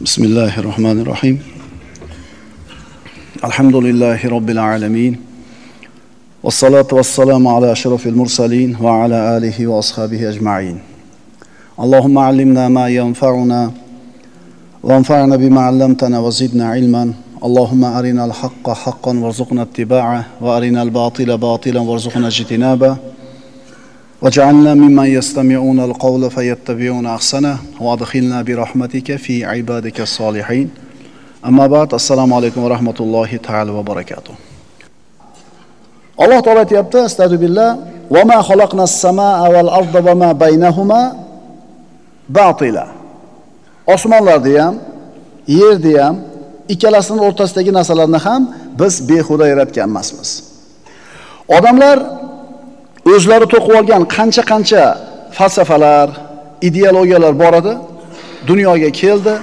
بسم الله الرحمن الرحيم الحمد لله رب العالمين والصلاة والسلام على أشرف المرسلين وعلى آله وأصحابه أجمعين اللهم علمنا ما ينفعنا وانفعنا بما علمتنا وزدنا علما اللهم أرنا الحق حقا وارزقنا اتباعه وأرنا الباطل باطلا وارزقنا اجتنابه واجعلنا ممن يستمعون القول فيتبعون أحسنه وادخلنا برحمتك في عبادك الصالحين أما بعد السلام عليكم ورحمة الله تعالى وبركاته alloh taolo aytyapti astag'firullah va ma xalaqnas samaa val arda va ma baynahuma batila osmonlarni ham yerni ham ikkalasini o'rtasidagi narsalarni ham biz behuda yaratgan emasmiz odamlar o'zlari to'qib olgan qancha qancha falsafalar ideologiyalar bor edi dunyoga keldi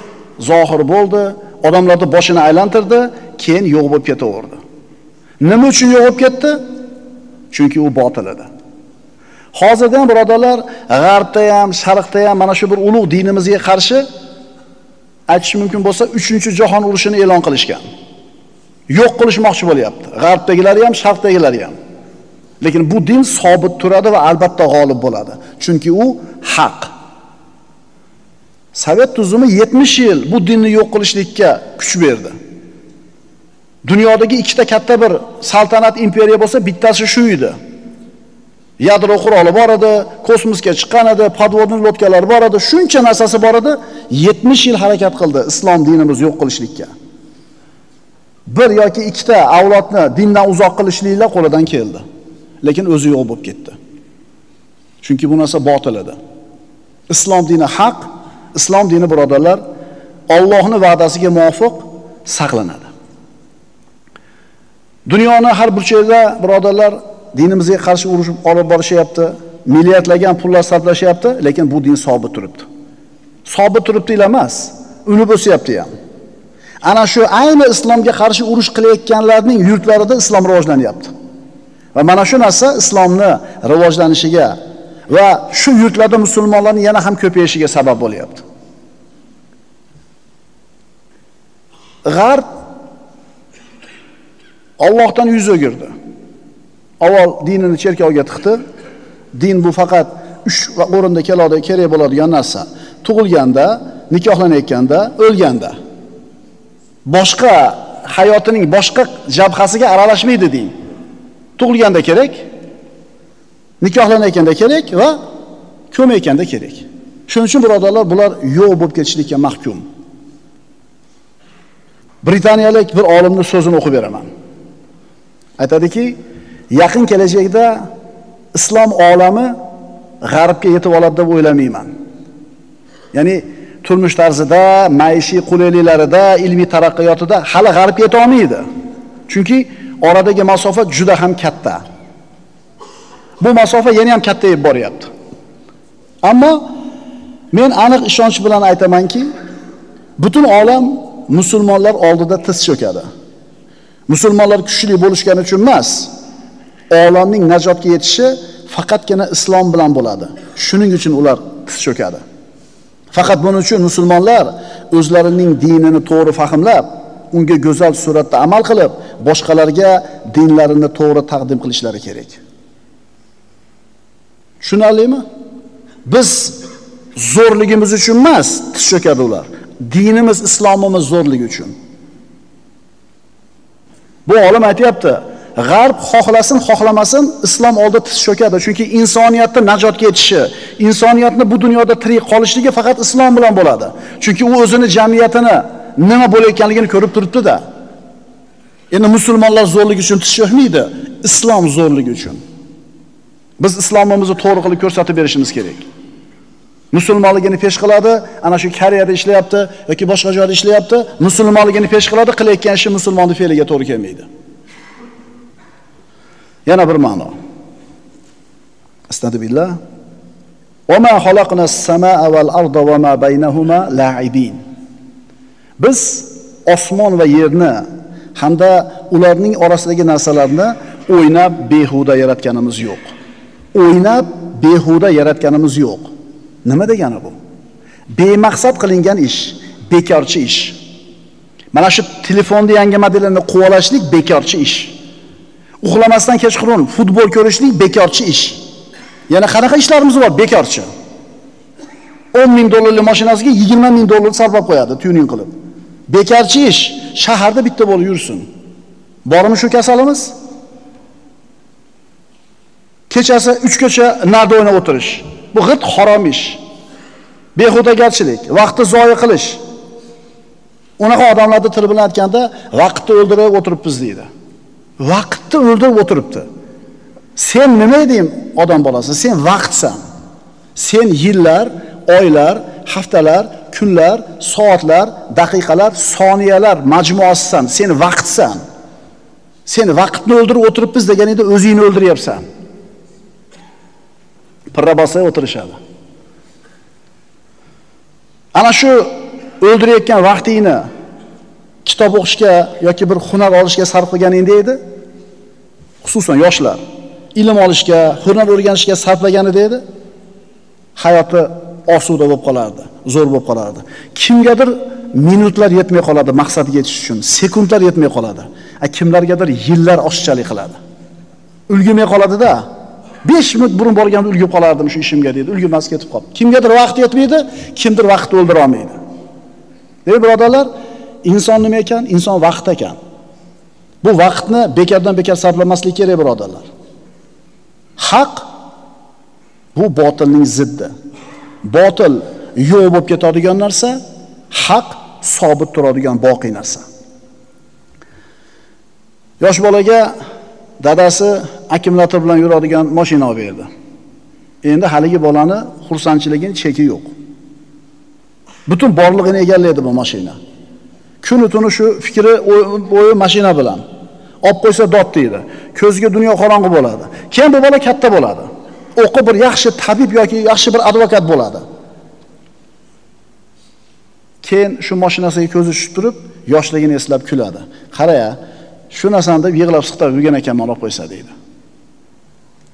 zohir bo'ldi odamlarni boshini aylantirdi keyin yo'q bo'lib ketaverdi. Nima uchun yo'q bo'lib ketdi? Chunki u botil edi. Hozirda ham birodarlar g'arbda ham sharqda ham mana shu bir ulug' dinimizga qarshi aytish mumkin bo'lsa uchinchi jahon urushini e'lon qilishgan. Yo'q qilishmoqchi bo'lyapti. G'arbdagilari ham sharqdagilari ham. Lekin bu din sobit turadi va albatta g'olib bo'ladi. Chunki u haq. Sovet tuzumi 70 yil bu dinni yo'q qilishlikka kuch berdi. Dunyodagi ikkita katta bir saltanat imperiya bo'lsa bittasi shu edi. Yadro quroli bor edi kosmosga chiqqan edi podvodniy lodkalar bor edi shuncha narsasi bor edi 70 yil harakat qildi islom dinimizni yo'q qilishlikka. Bir yoki ikkita avlodni dindan uzoq qilishliklar qo'lidan keldi. Lekin o'zi yo'q bo'lib ketdi. Chunki bu narsa botil edi. Islom dini haq islom dini birodarlar Allohning va'dasiga muvofiq saqlanadi. Dunyoni har burchagida birodarlar dinimizga qarshi urush olib borishyapti milliardlagan pullar sarflashyapti lekin bu din sobit turibdi. Sobit turibdi emas unib o'syapti ham. Ana shu ayni islomga qarshi urush qilayotganlarning yurtlarida islom rivojlanyapti. Va mana shu narsa islomni rivojlanishiga va shu yurtlarda musulmonlarning yana ham ko'payishiga sabab bo'lyapti g'arb Allohdan yuz o'girdi. Avval dinini cherkovga tiqdi. Din bu faqat uch o'rinda keladi, kerak bo'ladigan narsa. Tug'ilganda, nikohlanayotganda, o'lganda. Boshqa hayotining boshqa jabhasiga aralashmaydi din. Tug'ilganda kerak, nikohlanayotganda kerak va ko'mayotganda kerak. Shuning uchun birodarlar, bular yo'q bo'lib ketishlikka mahkum. Britaniyalik bir olimning so'zini o'qib beraman. aytadiki yaqin kelajakda islom olami g'arbga yetib oladi deb o'ylamayman ya'ni turmush tarzida maishiy qulayliklarida ilmiy taraqqiyotida hali g'arbga yeta olmaydi chunki oradagi masofa juda ham katta. Bu masofa yana ham kattayib boryapti. Ammo men aniq ishonch bilan aytamanki butun olam musulmonlar oldida tiz cho'kadi. Musulmonlar kuchli bo'lishgani uchun emas olamning najotga yetishi faqatgina islom bilan bo'ladi. Shuning uchun ular tiz cho'kadi. Faqat buning uchun musulmonlar o'zlarining dinini to'g'ri fahmlab unga go'zal suratda amal qilib boshqalarga dinlarini to'g'ri taqdim qilishlari kerak. Tushunarlimi? Biz zo'rligimiz uchun emas tiz cho'kadi ular. Dinimiz islomimiz zo'rligi uchun. Bu olim aytyapti g'arb xohlasin, xohlamasin islom oldida tiz cho'kadi, chunki insoniyatni najotga yetishi, insoniyatni bu dunyoda tirik qolishligi faqat islom bilan bo'ladi. Chunki u o'zini jamiyatini nima bo'layotganligini ko'rib turibdi-da. Endi musulmonlar zo'rligi uchun tish yo'qmaydi, islom zo'rligi uchun. Biz islomimizni to'g'ri qilib ko'rsatib berishimiz kerak. musulmonligini pesh qiladi, ana shu Koreyada ishlayapti yoki boshqa joyda ishlayapti, musulmonligini pesh qiladi, qilayotgan ishi musulmonning fe'liga to'g'ri kelmaydi. Yana bir ma'no. Astagfirullah. Va ma xalaqna as-samaa va la'ibin. Biz osmon va yerni hamda ularning orasidagi narsalarni o'ynab behuda yaratganimiz yo'q. O'ynab behuda yaratganimiz yo'q. Nima degani bu? Bemaqsad qilingan ish, bekorchi ish. Mana shu telefonni yangi modelini quvalashlik bekorchi ish. Uxlamasdan kechqurun futbol ko'rishlik bekorchi ish. Yana qanaqa ishlarimiz bor bekorchi? 10 ming dollarlik mashinasiga 20 ming dollar sarflab qo'yadi tuning qilib. Bekorchi ish shaharda bitta bo'lib yursin. Bormi shu kasalimiz? Kechasi 3 gacha narda o'ynab o'tirish. Bu g'irt harom ish. Behudagarchilik, vaqtni zoya qilish. Unaqa odamlarni til bilan aytganda vaqtni o'ldirib o'tiribmiz deydi. Vaqtni o'ldirib o'tiribdi. Sen nima eding odam bolasi? Sen vaqtsan. Sen yillar, oylar, haftalar, kunlar, soatlar, daqiqalar, soniyalar majmuasisan. Sen vaqtsan. Sen vaqtni o'ldirib o'tiribmiz deganingda o'zingni o'ldiryapsan. Pirra bosay o'tirishadi. Ana shu o'ldirayotgan vaqtingni kitob o'qishga yoki bir hunar olishga sarf qilganingda edi, xususan yoshlar ilm olishga, hunar o'rganishga sarflaganida edi, hayoti osuda bo'lib qolardi, zo'r bo'lib qolardi. Kimgadir minutlar yetmay qoladi maqsadga yetish uchun, sekundlar yetmay qoladi. A kimlargadir yillar oshchalik qiladi. ulgurmay qoladi-da. 5 minut burun borganda ulgurib qolardim shu ishimga dedi. ulgurmas ketib qoldi. Kimgadir vaqt yetmaydi, kimdir vaqtni o'ldira olmaydi. demak birodarlar, inson nima ekan? Inson vaqt ekan. Bu vaqtni bekardan bekar sarflamaslik kerak birodarlar. Haq bu botilning ziddi. Botil yo'q bo'lib ketadigan narsa, haq sobit turadigan boqiy narsa. Yosh bolaga dadasi akkumulyator bilan yuradigan mashina olib berdi. Endi haligi bolani xursandchiligini cheki yo'q. Butun borlig'ini egallaydi bu mashina. Kuni tuni shu fikri o'yi mashina bilan. Olib qo'ysa dod deydi. Ko'zga dunyo qorong'i bo'ladi. Keyin bu bola katta bo'ladi. O'qib bir yaxshi tabib yoki yaxshi bir advokat bo'ladi. Keyin shu mashinasiga ko'zi tushib turib, yoshligini eslab kuladi. qaraya shu narsani deb yig'lab siqtab yurgan ekanman olib qo'ysa deydi.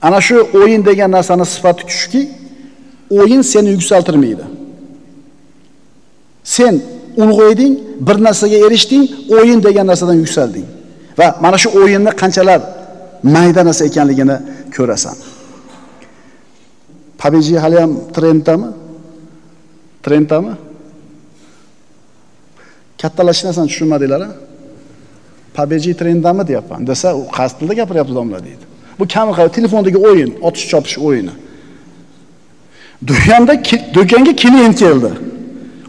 Ana shu o'yin degan narsani sifati shuki, o'yin seni yuksaltirmaydi. Sen ulg'ayding, bir narsaga erishding, o'yin degan narsadan yuksalding. Va mana shu o'yinni qanchalar mayda narsa ekanligini ko'rasan. PUBG hali ham trenddami? Trenddami? Kattalash narsani tushunmadinglar-a? PUBG trenddami deyapman. Desa, u qaysi tilda gapiryapti domla deydi. Bu kami telefondagi o'yin, otish chopish o'yini. Do'konda do'konga klient keldi.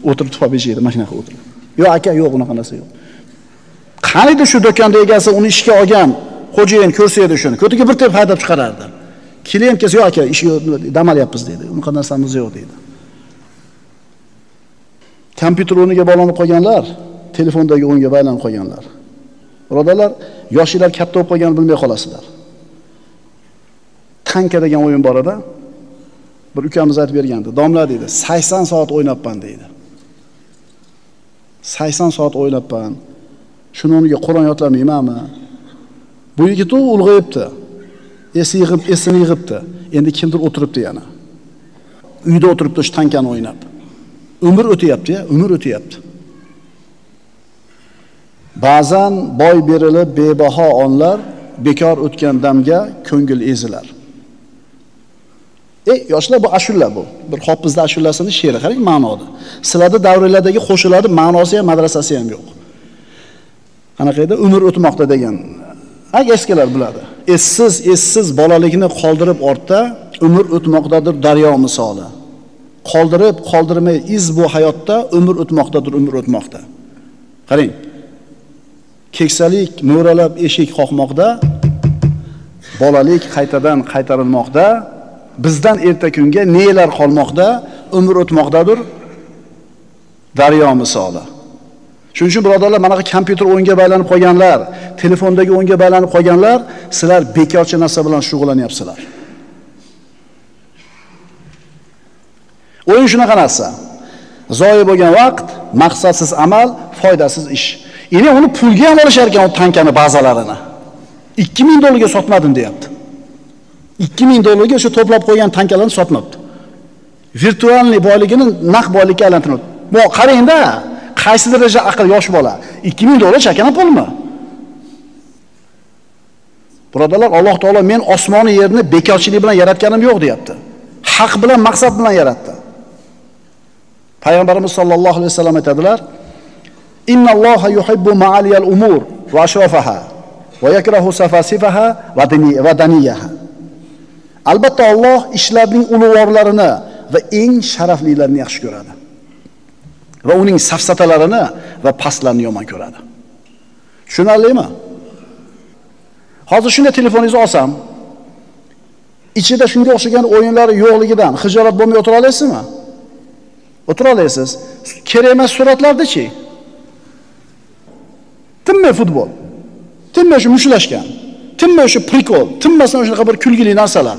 O'tiribdi pobежиda mana shunaqa o'tirib. Yo'q aka, yo'q unaqa narsa yo'q. Qaniydi shu do'konda egasi uni ishga olgan xo'jayin ko'rsa edi shuni, ko'tiga bir tep haydab chiqarardi. Klient kelsa, "Yo'q aka, ish dam olyapmiz" dedi. Unaqa narsamiz yo'q dedi. Kompyuter o'rniga bog'lanib qolganlar, telefondagi o'yinga baylanib qolganlar. Birodarlar, yoshinglar katta bo'lib qolganini bilmay qolasizlar. Tanka degan o'yin bor edi. Bir ukamiz aytib bergandi. Domla dedi, 80 soat o'ynabman dedi. 80 soat o'ynabman. Shuni o'rniga Qur'on yodlamaymanmi? Bu yigit ulg'ayibdi. Esi yig'ib, esini yig'ibdi. Endi kimdir o'tiribdi yana. Uyda o'tiribdi shu tankani o'ynab. Umr o'tyapti-ya, umr o'tyapti. Ba'zan boy berilib bebaho onlar bekor o'tgan damga ko'ngil ezilar. Ey yoshlar bu ashula bu. Bir hofizni ashullasini she'ri qarang ma'noda. Sizlarda davringlardagi qo'shiqlarni ma'nosi ham madrasasi ham yo'q. Qanaqa edi? Umr o'tmoqda degan. Ag eskilar biladi. Essiz, essiz bolalikni qoldirib ortda umr o'tmoqdadir daryo misoli. Qoldirib, qoldirmay iz bu hayotda umr o'tmoqdadir, umr o'tmoqda. Qarang. Keksalik mo'ralab eshik qoqmoqda, bolalik qaytadan qaytarilmoqda, bizdan erta kunga nelar qolmoqda, umr o'tmoqdadir. Daryo misoli. Shuning uchun birodarlar, mana kompyuter o'yinga baylanib qolganlar, telefondagi o'yinga baylanib qolganlar, sizlar bekorchi narsa bilan shug'ullanyapsizlar. O'yin shunaqa narsa. Zoyi bo'lgan vaqt, maqsadsiz amal, foydasiz ish. Endi uni pulga ham olishar ekan u tankani bazalarini. 2000 dollarga sotmadim deyapti. 2000 dollarga o'sha to'plab qo'ygan tankalarni sotmabdi. Virtualniy boyligini naqd boylikka aylantirib Bu qarangda, qaysi daraja aql yosh bola 2000 dollar chakana pulmi birodarlar alloh taolo men osmonni yerni bekorchilik bilan yaratganim yo'q deyapti haq bilan maqsad bilan yaratdi payg'ambarimiz sollallohu alayhi vasallam aytadilar innalloha yuhibbu ma'aliyal umur va ashrafaha va yakrahu safasifaha va daniyaha. Albatta Alloh ishlarning ulug'vorlarini va eng sharaflilarini yaxshi ko'radi va uning safsatalarini va pastlarini yomon ko'radi. Tushunarlimi? Hozir shunday telefoningizni olsam ichida shunga o'xshagan o'yinlar yo'qligidan hijolat bo'lmay o'tira olasizmi? O'tira olasiz kerak emas suratlardachi tinmay futbol tinmay shu mushtlashgan tinmay shu prikol tinmasdan shunaqa bir kulgili narsalar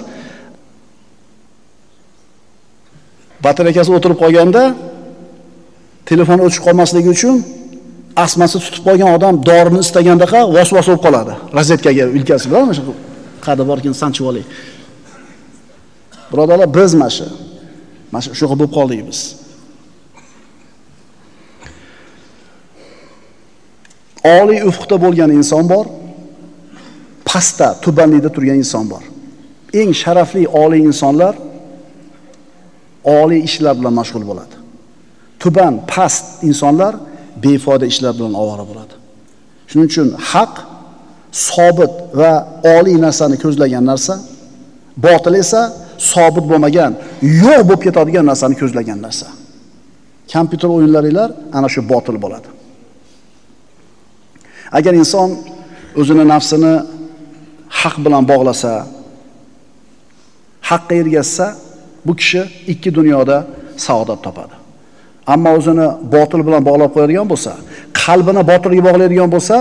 batareykasi o'tirib qolganda telefon o'chib qolmasligi uchun asmasi tutib qolgan odam dorini istagandaqa vos-vos bo'lib qoladi. Rozetkaga ulkasi bilan shu qada borkin sanchib olay. Birodarlar, biz mana shu mana shu shunaqa bo'lib qoldik biz. Oliy ufqda bo'lgan inson bor, pastda, tubanlikda turgan inson bor. Eng sharafli oliy insonlar oliy ishlar bilan mashg'ul bo'ladi. Tuban, past insonlar befoyda ishlar bilan ovora bo'ladi. Shuning uchun haq sobit va oliy narsani ko'zlagan narsa, botil esa sobit bo'lmagan, yo'q bo'lib ketadigan narsani ko'zlagan narsa. Kompyuter o'yinlaringlar ana shu botil bo'ladi. Agar inson o'zini nafsini haq bilan bog'lasa, haqqa ergashsa, bu kishi ikki dunyoda saodat topadi. Ammo o'zini botil bilan bog'lab qo'yadigan bo'lsa, qalbini botilga bog'laydigan bo'lsa,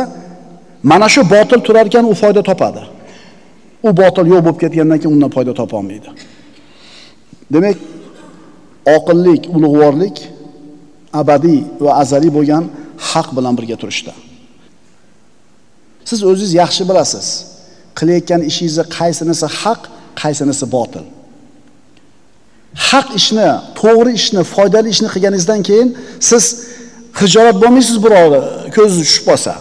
mana shu botil turar ekan u foyda topadi. U botil yo'q bo'lib ketgandan keyin undan foyda topa olmaydi. Demak, oqillik, ulug'vorlik abadiy va azaliy bo'lgan haq bilan birga turishda. Siz o'zingiz yaxshi bilasiz. Qilayotgan ishingizni qaysinisi haq, qaysinisi botil. haq ishni, to'g'ri ishni, foydali ishni qilganingizdan keyin siz hijolat bo'lmaysiz birovni ko'zi tushib qolsa.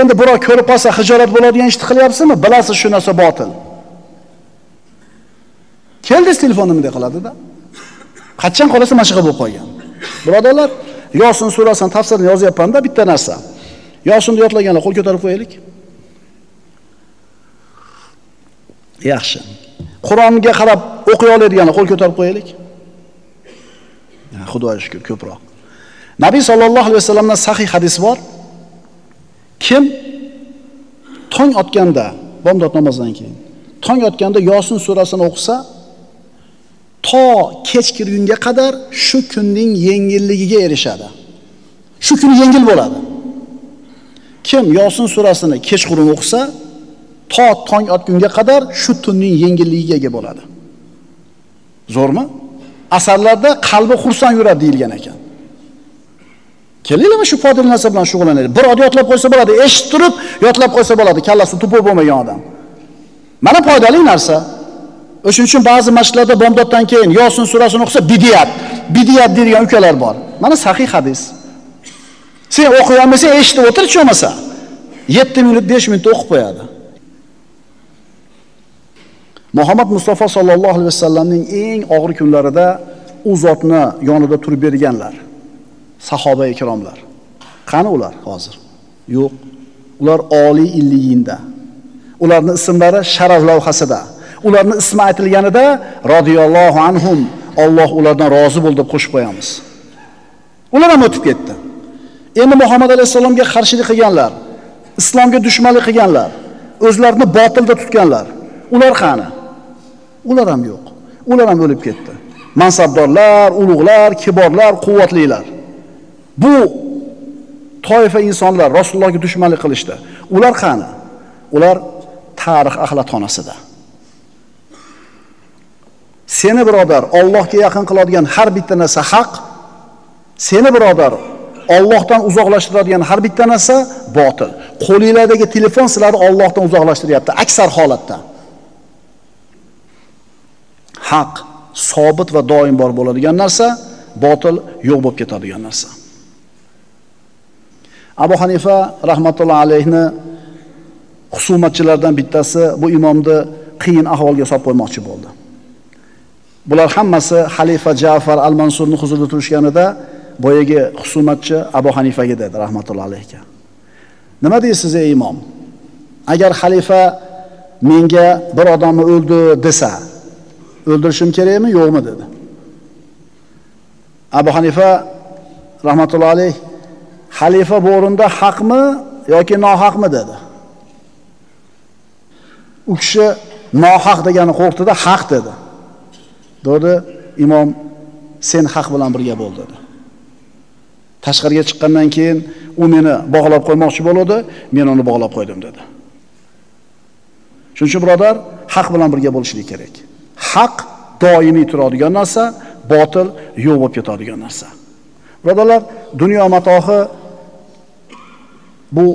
Endi birov ko'rib qolsa hijolat bo'ladigan ishni qilyapsizmi? Bilasiz shu narsa botil. Keldingiz telefonni bunday qiladi-da. Qachon qolasa mashg'ul bo'lib qolgan. Birodarlar, Yosin surasini tafsirini yozyapman-da bitta narsa. Yoshimni yodlaganlar qo'l ko'tarib qo'yaylik. Yaxshi. Qur'onga qarab o'qiy oladiganlar qo'l ko'tarib qo'yaylik. Xudoga shukr ko'proq. Nabiy sallallohu alayhi vasallamdan sahih hadis bor. Kim tong otganda, bomdod namozidan keyin, tong otganda Yosin surasini o'qisa, to kech kirgunga qadar shu kunning yengilligiga erishadi. Shu kun yengil bo'ladi. Kim Yosin surasini kechqurun o'qisa, to tong otgunga qadar shu tunning yengilligiga ega bo'ladi. Zo'rmi? Asarlarda qalbi xursand yuradi deyilgan ekan. Kelinglarmi shu foydali narsa bilan shug'ullanaylik. Bir oddiy yotlab qo'ysa bo'ladi, eshitib turib yotlab qo'ysa bo'ladi, kallasi tupuq bo'lmagan odam. Mana foydali narsa. O'shuning uchun ba'zi masjidlarda bomdoddan keyin Yosin surasini o'qisa bidiyat, bidiyat deydigan ukalar bor. Mana sahih hadis. Sen o'qiy olmasang eshitib o'tir cho'masa. 7 minut, 5 minut o'qib qo'yadi. Muhammad Mustafa sallallohu alayhi vasallamning eng og'ir kunlarida u zotni yonida turib berganlar. Sahoba ikromlar. Qani ular hozir? Yo'q. Ular oliy illiyinda. Ularning ismlari sharaf lavhasida. Ularning ismi aytilganida radhiyallohu anhum Alloh ulardan rozi bo'ldi deb qo'shib qo'yamiz. Ular ham o'tib ketdi. Endi Muhammad alayhisalomga qarshilik qilganlar, islomga dushmanlik qilganlar, o'zlarini botilda tutganlar. Ular qani? Ular ham yo'q. Ular ham o'lib ketdi. Mansabdorlar, ulug'lar, kiborlar, quvvatlilar. Bu toifa insonlar Rasulullohga dushmanlik qilishdi. Ular qani? Ular tarix axlatxonasida. Seni birodar Allohga yaqin qiladigan har bitta narsa haq. Seni birodar Allohdan uzoqlashtiradigan har bitta narsa botil. Qo'linglardagi telefon sizlarni Allohdan uzoqlashtiryapti aksar holatda. haq sobit va doim bor bo'ladigan narsa botil yo'q bo'lib ketadigan narsa. Abu Hanifa rahmatullohi alayhni husumatchilardan bittasi bu imomni qiyin ahvolga solib qo'ymoqchi bo'ldi. Bular hammasi xalifa Ja'far al-Mansurning huzurida turishganida boyagi husumatchi Abu Hanifaga dedi rahmatullohi alayhi. Nima deysiz ey imom? Agar xalifa menga bir odamni o'ldi desa, o'ldirishim kerakmi, yo'qmi dedi. Abu Hanifa rahmatullohi alayh xalifa bu o'rinda haqmi yoki nohaqmi dedi. U kishi nohaq degani qo'rqdida haq dedi. Dedi, imom sen haq bilan birga bo'l dedi. Tashqariga chiqqandan keyin u meni bog'lab qo'ymoqchi bo'ldi, men uni bog'lab qo'ydim dedi. Shuning uchun birodar, haq bilan birga bo'lishlik kerak. Haq doimiy turadigan narsa, botil yo'q bo'lib ketadigan narsa. Birodarlar, dunyo matohi bu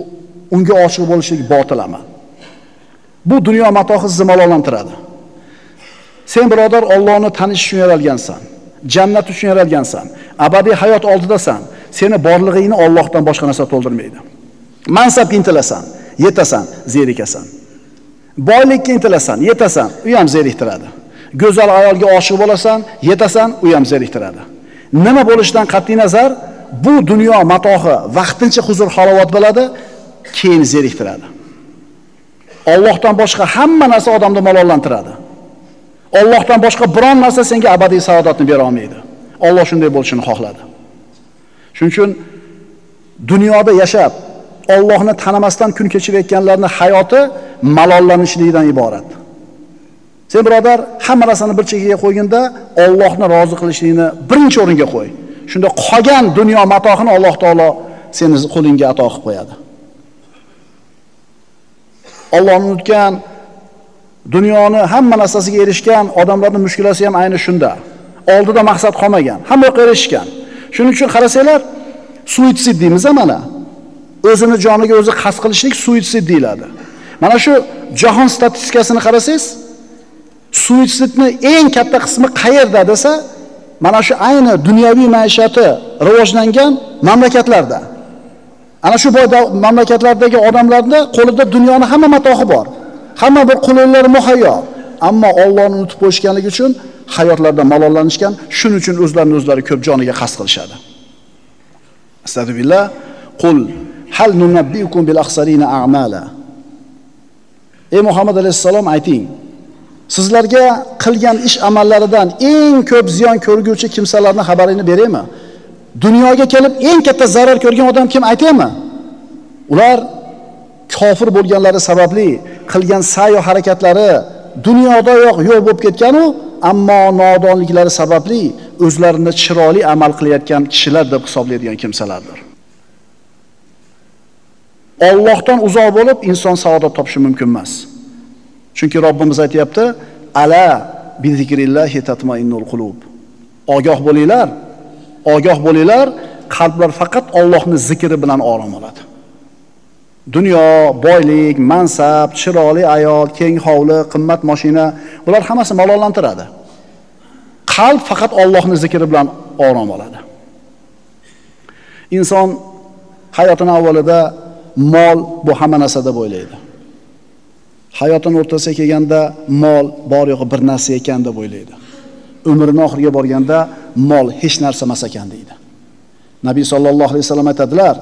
unga oshiq bo'lishlik botil amal. Bu dunyo matohi sizni malollantiradi. Sen birodar Allohni tanish uchun yaralgansan. Jannat uchun yaralgansan. Abadiy hayot oldidasan. Seni borlig'ingni Allohdan boshqa narsa to'ldirmaydi. Mansabga intilasan, yetasan, zerikasan. Boylikka intilasan, yetasan, u ham zeriktiradi. Go'zal ayolga oshiq bo'lasan, yetasan, u ham zeriktiradi. Nima bo'lishidan qat'iy nazar, bu dunyo matohi vaqtincha huzur halovat bo'ladi, keyin zeriktiradi. Allohdan boshqa hamma narsa odamni malollantiradi. Allohdan boshqa biron narsa senga abadiy saodatni bera olmaydi. Alloh shunday bo'lishini xohladi. Shuning uchun dunyoda yashab Allohni tanimasdan kun kechirayotganlarning hayoti malollanishlikdan iborat. Sen birodar, hamma narsani bir chekiga qo'yganda Allohni rozi qilishlikni birinchi o'ringa qo'y. Shunda qolgan dunyo matohini Alloh taolo seni qo'lingga ato qilib qo'yadi. Allohni unutgan, dunyoni hamma narsasiga erishgan odamlarning mushkulasi ham ayni shunda. Oldida maqsad qolmagan, hamma yoqqa erishgan. Shuning uchun qarasanglar, suitsid deymiz mana. O'zini joniga o'zi qasd qilishlik suitsid deyiladi. Mana shu jahon statistikasini qarasangiz, suitsidni eng katta qismi qayerda desa, mana shu ayni dunyoviy maishati rivojlangan mamlakatlarda. Ana shu boy mamlakatlardagi odamlarda qo'lida dunyoning hamma matohi bor. Hamma bir qulunlar muhayyo. Ammo Allohni unutib qo'yishganligi uchun hayotlarda malollanishgan, shuning uchun o'zlarini o'zlari ko'p joniga qasd qilishadi. Astagfirullah. Qul hal nunabbiukum bil akhsarina a'mala. Ey Muhammad alayhisalom ayting. Sizlarga qilgan ish amallaridan eng ko'p ziyon ko'rguvchi kimsalarning xabarini beraymi? Dunyoga kelib eng katta zarar ko'rgan odam kim aytaymi? Ular kofir bo'lganlari sababli qilgan sa'y harakatlari dunyoda yo'q yo'q bo'lib ketgan-u, ammo nodonliklari sababli o'zlarini chiroyli amal qilayotgan kishilar deb hisoblaydigan kimsalardir. Allohdan uzoq bo'lib inson saodat topishi mumkin emas. Chunki Robbimiz aytayapti: "Ala bi zikrillahi tatmainnul qulub." Ogoh bo'linglar, ogoh bo'linglar, qalblar faqat Allohning zikri bilan orom oladi. Dunyo, boylik, mansab, chiroyli ayol, keng hovli, qimmat mashina, bular hammasi malollantiradi. Qalb faqat Allohning zikri bilan orom oladi. Inson hayotining avvalida mol bu hamma narsa deb o'ylaydi. Hayotining o'rtasiga kelganda mol bor yo'q bir narsa ekan deb o'ylaydi. Umrining oxiriga borganda mol hech narsa emas ekan deydi. Nabiy sallallohu alayhi vasallam aytadilar: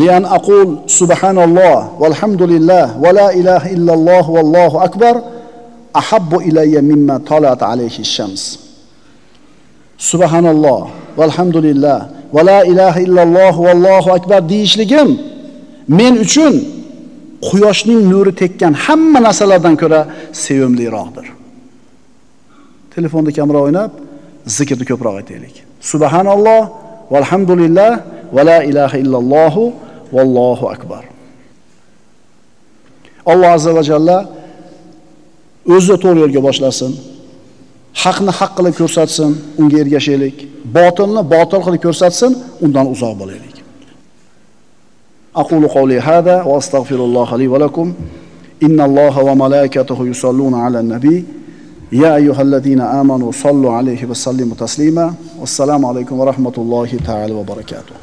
"Lian aqul subhanalloh walhamdulillah va la ilaha illalloh vallohu akbar ahabbu ilayya mimma talat alayhi shams." Subhanalloh walhamdulillah va la ilaha illalloh vallohu akbar deyishligim men uchun quyoshning nuri tekkan hamma narsalardan ko'ra sevimliroqdir. Telefonda kamera o'ynab, zikrni ko'proq aytaylik. Subhanalloh valhamdulillah va la ilaha illalloh vallohu akbar. Alloh azza va jalla o'zi to'g'ri yo'lga boshlasin. Haqni haq qilib ko'rsatsin, unga ergashaylik. Botilni botil qilib ko'rsatsin, undan uzoq bo'laylik. أقول قولي هذا وأستغفر الله لي ولكم إن الله وملائكته يصلون على النبي يا أيها الذين آمنوا صلوا عليه وسلموا تسليما والسلام عليكم ورحمة الله تعالى وبركاته